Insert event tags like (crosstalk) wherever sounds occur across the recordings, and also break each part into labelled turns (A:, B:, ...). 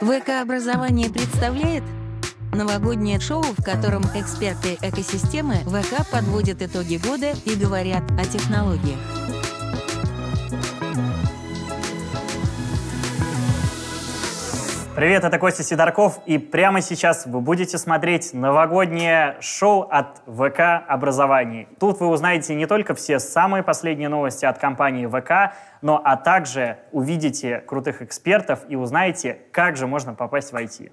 A: ВК-образование представляет новогоднее шоу, в котором эксперты экосистемы ВК подводят итоги года и говорят о технологиях.
B: Привет, это Костя Сидорков, и прямо сейчас вы будете смотреть новогоднее шоу от ВК Образований. Тут вы узнаете не только все самые последние новости от компании ВК, но а также увидите крутых экспертов и узнаете, как же можно попасть в IT.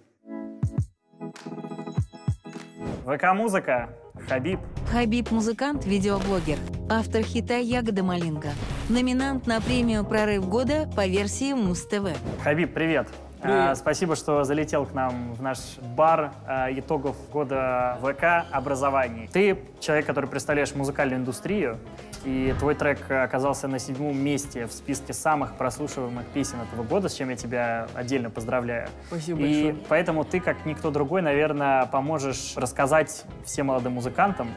B: ВК-музыка, Хабиб.
A: Хабиб – музыкант, видеоблогер, автор хита «Ягода малинка», номинант на премию «Прорыв года» по версии Муз-ТВ.
B: Хабиб, привет. А, спасибо, что залетел к нам в наш бар а, итогов года ВК образований. Ты человек, который представляешь музыкальную индустрию, и твой трек оказался на седьмом месте в списке самых прослушиваемых песен этого года, с чем я тебя отдельно поздравляю.
C: Спасибо
B: И
C: большое.
B: поэтому ты, как никто другой, наверное, поможешь рассказать всем молодым музыкантам,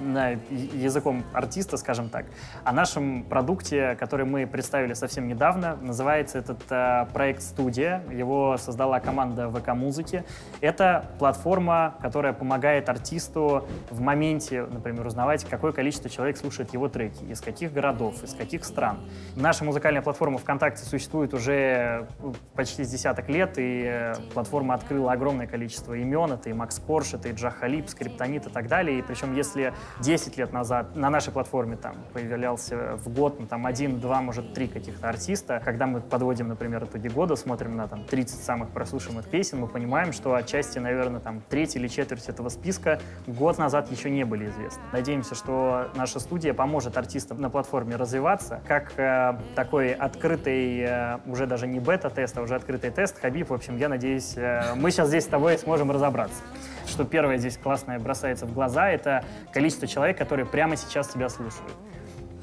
B: языком артиста, скажем так, о нашем продукте, который мы представили совсем недавно. Называется этот э, проект «Студия». Его создала команда ВК-музыки. Это платформа, которая помогает артисту в моменте, например, узнавать, какое количество человек слушает его треки, из каких городов, из каких стран. Наша музыкальная платформа ВКонтакте существует уже ну, почти с десяток лет, и э, платформа открыла огромное количество имен. Это и Макс Корж, это и Джа Халиб, Скриптонит и так далее. И причем, если 10 лет назад на нашей платформе там появлялся в год ну, там один, два, может, три каких-то артиста, когда мы подводим, например, итоги года, смотрим на там 30 самых прослушиваемых песен, мы понимаем, что отчасти, наверное, там треть или четверть этого списка год назад еще не были известны. Надеемся, что наша студия поможет артистам на платформе развиваться, как э, такой открытый, э, уже даже не бета-тест, а уже открытый тест. Хабиб, в общем, я надеюсь, э, мы сейчас здесь с тобой сможем разобраться. Что первое здесь классное бросается в глаза, это количество человек, которые прямо сейчас тебя слушают.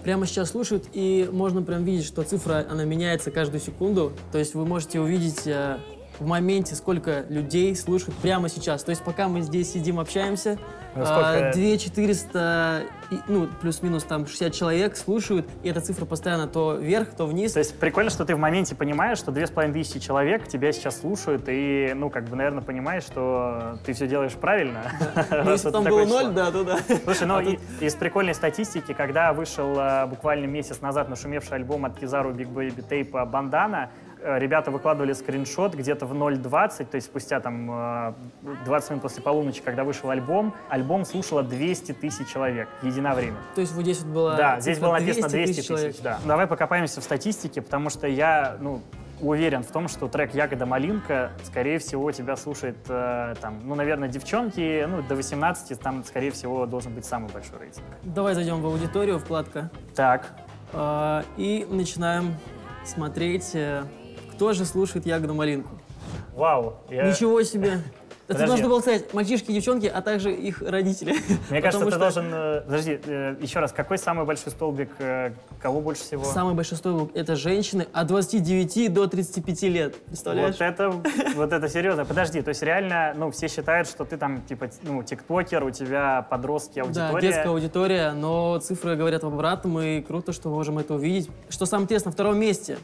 C: Прямо сейчас слушают, и можно прям видеть, что цифра, она меняется каждую секунду. То есть вы можете увидеть э, в моменте, сколько людей слушают прямо сейчас. То есть пока мы здесь сидим, общаемся,
B: Ну, сколько-
C: а, 2 400, и, ну, плюс-минус там 60 человек слушают, и эта цифра постоянно то вверх, то вниз.
B: То есть прикольно, что ты в моменте понимаешь, что две с половиной тысячи человек тебя сейчас слушают, и, ну, как бы, наверное, понимаешь, что ты все делаешь правильно. (laughs)
C: Ну, если там было ноль, да, то да.
B: Слушай, ну
C: А
B: и- из прикольной статистики, когда вышел буквально месяц назад нашумевший альбом от Кизару Big Baby Tape «Бандана», ребята выкладывали скриншот где-то в 0.20, то есть спустя там э, 20 минут после полуночи, когда вышел альбом, альбом слушало 200 тысяч человек единовременно.
C: То есть вот здесь вот было
B: Да, здесь
C: цифра
B: было написано 200
C: тысяч.
B: Да. Давай покопаемся в статистике, потому что я, ну, уверен в том, что трек «Ягода малинка», скорее всего, тебя слушает, э, там, ну, наверное, девчонки, ну, до 18, там, скорее всего, должен быть самый большой рейтинг.
C: Давай зайдем в аудиторию, вкладка.
B: Так,
C: А, И начинаем смотреть, э, кто же слушает ягоду малинку.
B: вау. я-
C: Ничего себе! Ты
B: Подожди.
C: должен был сказать мальчишки и девчонки, а также их родители. (laughs)
B: Мне кажется,
C: Потому
B: ты
C: что
B: должен... э, Подожди, э, еще раз, какой самый большой столбик, э, кого больше всего?
C: Самый большой столбик — это женщины от 29 до 35 лет. Представляешь?
B: Вот это, вот это серьезно. Подожди, то есть реально, ну, все считают, что ты там, типа, ну, тиктокер, у тебя подростки, аудитория.
C: Да, детская аудитория, но цифры говорят об обратном, и круто, что мы можем это увидеть. Что самое интересное, на втором месте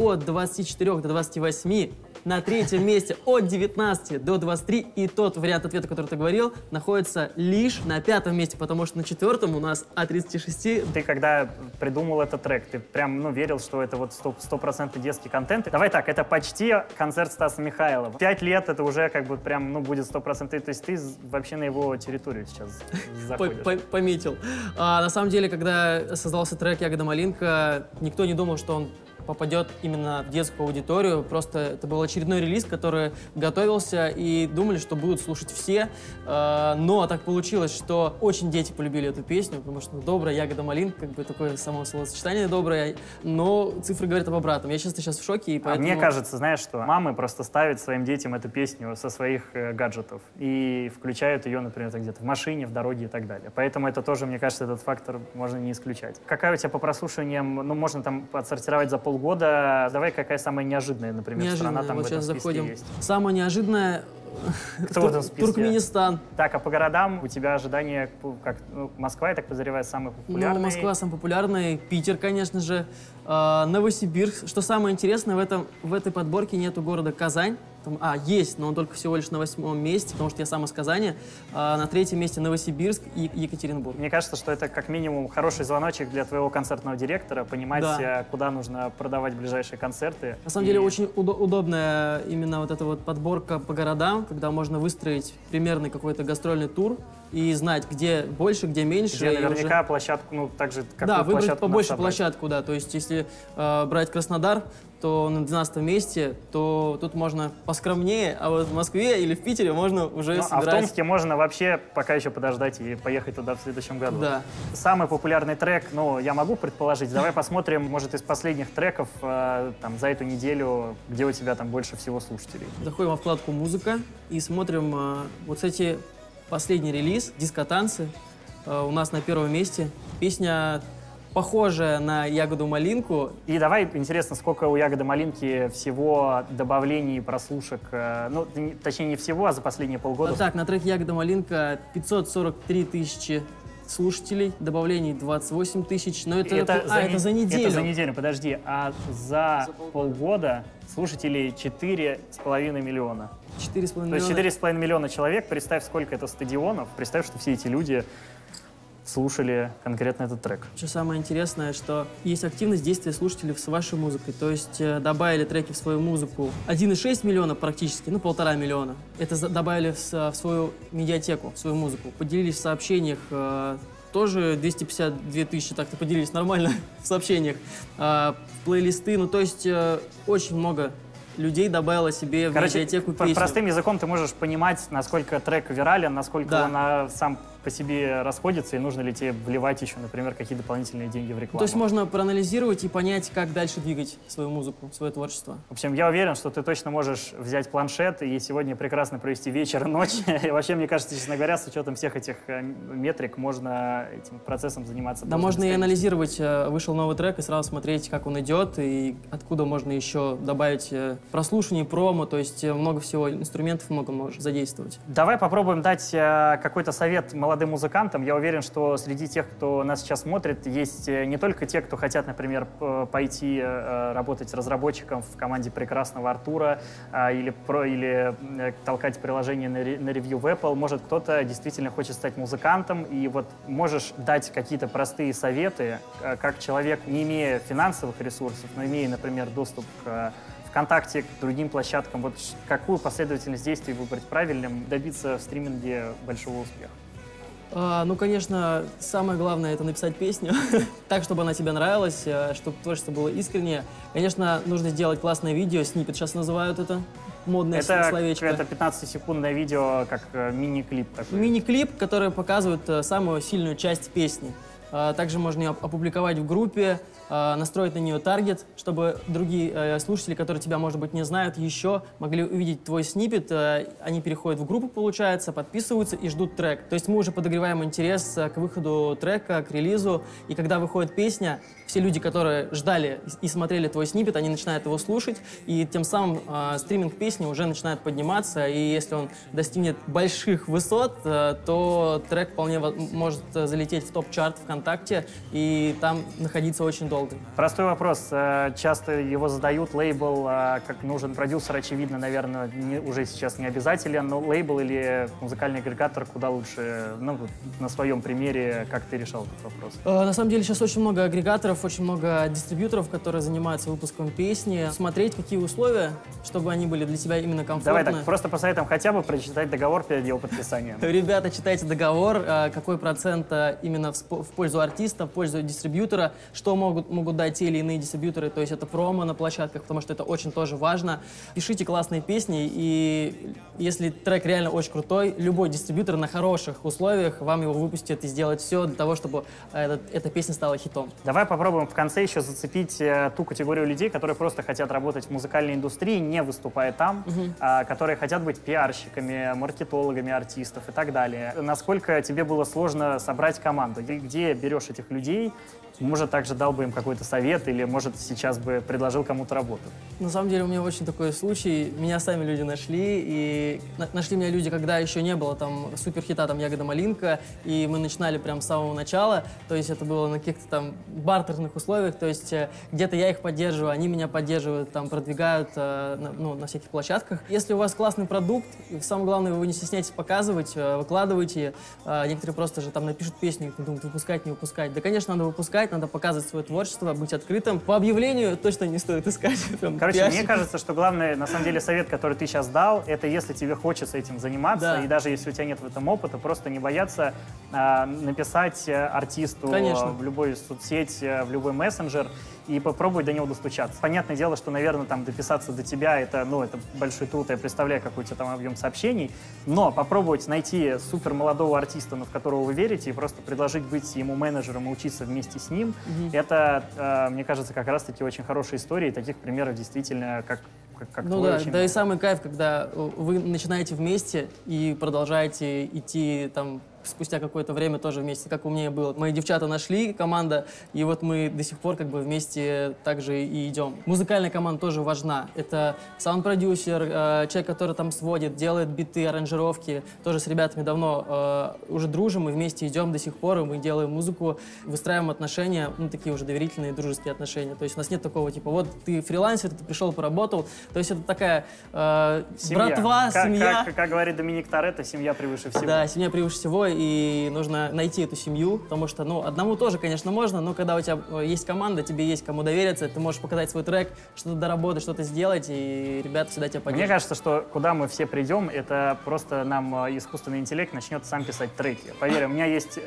C: от 24 до 28, на третьем месте от 19 до 23, и тот вариант ответа, который ты говорил, находится лишь на пятом месте, потому что на четвертом у нас от 36
B: Ты когда придумал этот трек, ты прям, ну, верил, что это вот сто- стопроцентный детский контент? Давай так, это почти концерт Стаса Михайлова. Пять лет это уже как бы прям, ну, будет стопроцентный. То есть ты вообще на его территорию сейчас (laughs) заходишь.
C: по- пометил. А, на самом деле, когда создался трек «Ягода малинка», никто не думал, что он попадет именно в детскую аудиторию. Просто это был очередной релиз, который готовился, и думали, что будут слушать все. А, но так получилось, что очень дети полюбили эту песню, потому что ну, добрая ягода малинка, как бы такое само словосочетание доброе, но цифры говорят об обратном. Я, честно, сейчас в шоке, и
B: А
C: поэтому...
B: Мне кажется, знаешь что, мамы просто ставят своим детям эту песню со своих э, гаджетов и включают ее, например, где-то в машине, в дороге и так далее. Поэтому это тоже, мне кажется, этот фактор можно не исключать. Какая у тебя по прослушиваниям, ну, можно там отсортировать за полгода. Давай, какая самая неожиданная, например,
C: Неожиданно.
B: страна там
C: вот
B: в этом
C: сейчас заходим.
B: есть?
C: Самое неожиданное...
B: Кто в этом списке?
C: Туркменистан.
B: Так, а по городам у тебя ожидания, как ну, Москва, я так подозреваю, самый популярный.
C: Ну, Москва самый популярный, Питер, конечно же. А, Новосибирск. Что самое интересное, в, этом, в этой подборке нету города Казань. Там, а, есть, но он только всего лишь на восьмом месте, потому что я сам из Казани. А, на третьем месте Новосибирск и Екатеринбург.
B: Мне кажется, что это как минимум хороший звоночек для твоего концертного директора, понимать,
C: Да.
B: э, куда нужно продавать ближайшие концерты.
C: На самом деле
B: И-
C: очень удо- удобная именно вот эта вот подборка по городам, когда можно выстроить примерный какой-то гастрольный тур и знать, где больше, где меньше.
B: Где
C: и уже-
B: наверняка площадку, ну, так же, как
C: да, выбрать побольше площадку, да. То есть, если э, брать Краснодар, то на 12 месте, то тут можно поскромнее, а вот в Москве или в Питере можно уже
B: Ну, а в
C: собирать.
B: Томске можно вообще пока еще подождать и поехать туда в следующем году.
C: Да.
B: Самый популярный трек, ну, я могу предположить. Давай посмотрим, может, из последних треков э, там, за эту неделю, где у тебя там больше всего слушателей.
C: Заходим во вкладку «Музыка» и смотрим э, вот эти последний релиз «Дискотанцы». Э, у нас на первом месте песня похожая на «Ягоду малинку».
B: И давай, интересно, сколько у Ягоды Малинки всего добавлений прослушек, э, ну, не- точнее, не всего, а за последние полгода.
C: А так, на треке «Ягода малинка» 543 тысячи слушателей, добавлений 28 тысяч, но это, а, это
B: не-
C: за неделю.
B: Это за неделю, подожди. А за, полгода слушателей 4,5 миллиона.
C: 4,5
B: То есть
C: миллиона.
B: 4,5 миллиона человек. Представь, сколько это стадионов. Представь, что все эти люди слушали конкретно этот трек.
C: Что самое интересное, что есть активность действия слушателей с вашей музыкой. То есть э, добавили треки в свою музыку 1,6 миллиона практически, ну полтора миллиона. Это добавили в, в свою медиатеку, в свою музыку. Поделились в сообщениях э, тоже 252 тысячи, так-то поделились нормально (laughs) в сообщениях. А, в плейлисты, ну то есть э, очень много людей добавило себе в
B: Короче,
C: медиатеку
B: по-
C: песню.
B: простым языком ты можешь понимать, насколько трек вирален, насколько
C: Да.
B: он а, сам по себе расходится, и нужно ли тебе вливать еще, например, какие-то дополнительные деньги в рекламу.
C: То есть можно проанализировать и понять, как дальше двигать свою музыку, свое творчество.
B: В общем, я уверен, что ты точно можешь взять планшет и сегодня прекрасно провести вечер и ночь. (laughs) И вообще, мне кажется, честно говоря, с учетом всех этих э, метрик можно этим процессом заниматься.
C: Да, можно и анализировать, э, вышел новый трек, и сразу смотреть, как он идет, и откуда можно еще добавить э, прослушивание, промо, то есть много всего, инструментов много можешь задействовать.
B: Давай попробуем дать какой-то совет молодым музыкантам. Я уверен, что среди тех, кто нас сейчас смотрит, есть э, не только те, кто хотят, например, пойти э, работать разработчиком в команде прекрасного Артура э, или, про, или э, толкать приложение на, ре- на ревью в Apple. Может, кто-то действительно хочет стать музыкантом, и вот можешь дать какие-то простые советы, э, как человек, не имея финансовых ресурсов, но имея, например, доступ к э, ВКонтакте, к другим площадкам. Вот какую последовательность действий выбрать правильным, добиться в стриминге большого успеха?
C: А, ну, конечно, самое главное — это написать песню (laughs) так, чтобы она тебе нравилась, э, чтобы творчество было искреннее. Конечно, нужно сделать классное видео, снипет сейчас называют это, модное
B: Это,
C: словечко.
B: это 15-секундное видео, как э, мини-клип такой.
C: Мини-клип, который показывает э, самую сильную часть песни. А, Также можно ее оп- опубликовать в группе, а, настроить на нее таргет, чтобы другие э, слушатели, которые тебя, может быть, не знают еще, могли увидеть твой снипет. э, Они переходят в группу, получается, подписываются и ждут трек. То есть мы уже подогреваем интерес э, к выходу трека, к релизу. И когда выходит песня, все люди, которые ждали и смотрели твой снипет, они начинают его слушать, и тем самым стриминг песни уже начинает подниматься, и если он достигнет больших высот, то трек вполне может залететь в топ-чарт ВКонтакте и там находиться очень долго.
B: Простой вопрос. э, Часто его задают. Лейбл, э, как нужен продюсер, очевидно, наверное, не- уже сейчас не обязателен. Но лейбл или музыкальный агрегатор куда лучше? Ну, на своем примере, как ты решал этот вопрос?
C: Э, На самом деле сейчас очень много агрегаторов, очень много дистрибьюторов, которые занимаются выпуском песни. Смотреть, какие условия, чтобы они были для тебя именно комфортны.
B: Давай так, просто посоветуем хотя бы прочитать договор перед его подписанием. (laughs)
C: Ребята, читайте договор, какой процент именно в в пользу артиста, в пользу дистрибьютора, что могут, могут дать те или иные дистрибьюторы, то есть это промо на площадках, потому что это очень тоже важно. Пишите классные песни, и если трек реально очень крутой, любой дистрибьютор на хороших условиях вам его выпустит и сделает все для того, чтобы этот- эта песня стала хитом.
B: Давай попробуем в конце еще зацепить э, ту категорию людей, которые просто хотят работать в музыкальной индустрии, не выступая там, а, которые хотят быть пиарщиками, маркетологами артистов и так далее. Насколько тебе было сложно собрать команду? Где берешь этих людей, может, также дал бы им какой-то совет или, может, сейчас бы предложил кому-то работу?
C: На самом деле у меня очень такой случай. Меня сами люди нашли, и на- нашли меня люди, когда еще не было там суперхита, там «Ягода малинка», и мы начинали прям с самого начала, то есть это было на каких-то там бартерных условиях, то есть э, где-то я их поддерживаю, они меня поддерживают, там продвигают э, ну, на всяких площадках. Если у вас классный продукт, самое главное, вы не стесняйтесь показывать, э, выкладывайте. Некоторые просто же там напишут песню думают, выпускать, не выпускать. Да, конечно, надо выпускать, надо показывать свое творчество, быть открытым. По объявлению точно не стоит искать. (laughs) Прям
B: Короче,
C: пиарщик.
B: мне кажется, что главное, на самом деле, совет, который ты сейчас дал, это если тебе хочется этим заниматься,
C: Да.
B: и даже если у тебя нет в этом опыта, просто не бояться а, написать э, артисту
C: Конечно.
B: в любой соцсеть, э, в любой мессенджер и попробовать до него достучаться. Понятное дело, что, наверное, там дописаться до тебя, это, ну, это большой труд, я представляю, какой у тебя там объем сообщений, но попробовать найти супер молодого артиста, в которого вы верите, и просто предложить быть ему менеджером и учиться вместе с ним, это, э, мне кажется, как раз-таки очень хорошая история, и таких примеров действительно, как, как, как
C: Ну да,
B: очень
C: да и самый кайф, когда э, вы начинаете вместе и продолжаете идти там спустя какое-то время тоже вместе, как у меня было. Мои девчата нашли команда, и вот мы до сих пор как бы вместе также и идем. Музыкальная команда тоже важна. Это саунд-продюсер, э, человек, который там сводит, делает биты, аранжировки. Тоже с ребятами давно э, уже дружим, мы вместе идем до сих пор, и мы делаем музыку, выстраиваем отношения, ну, такие уже доверительные, дружеские отношения. То есть у нас нет такого типа, вот ты фрилансер, ты пришел, поработал. То есть это такая э,
B: Семья.
C: братва,
B: Как-
C: семья.
B: Как, как говорит Доминик Торетто, семья превыше всего.
C: Да, семья превыше всего, и нужно найти эту семью, потому что, ну, одному тоже, конечно, можно, но когда у тебя э, есть команда, тебе есть кому довериться, ты можешь показать свой трек, что-то доработать, что-то сделать, и ребята всегда тебя
B: Мне
C: поддержат.
B: кажется, что куда мы все придем, это просто нам э, искусственный интеллект начнет сам писать треки. Поверь, у меня есть э,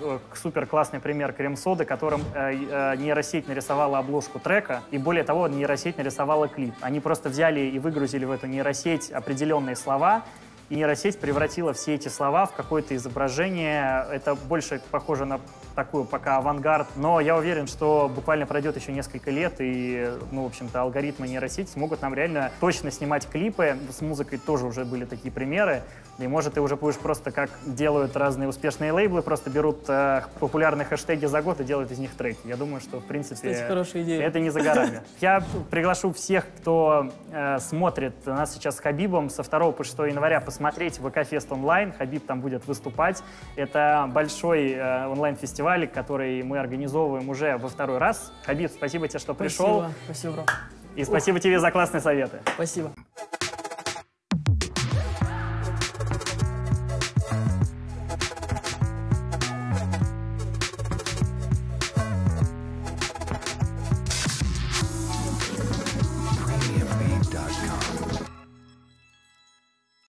B: э, супер классный пример крем-соды, которым э, нейросеть нарисовала обложку трека, и более того, нейросеть нарисовала клип. Они просто взяли и выгрузили в эту нейросеть определенные слова, и нейросеть превратила все эти слова в какое-то изображение. Это больше похоже на такую пока авангард. Но я уверен, что буквально пройдет еще несколько лет, и, ну, в общем-то, алгоритмы нейросети смогут нам реально точно снимать клипы. С музыкой тоже уже были такие примеры. И, может, ты уже будешь просто, как делают разные успешные лейблы, просто берут э, популярные хэштеги за год и делают из них треки. Я думаю, что, в принципе,
C: Кстати, хорошая идея.
B: это не за горами. (laughs) Я приглашу всех, кто э, смотрит нас сейчас с Хабибом со 2 по 6 января посмотреть ВК-фест онлайн. Хабиб там будет выступать. Это большой э, онлайн-фестиваль, который мы организовываем уже во второй раз. Хабиб, спасибо тебе, что пришел.
C: Спасибо, спасибо.
B: И спасибо тебе за классные советы.
C: Спасибо.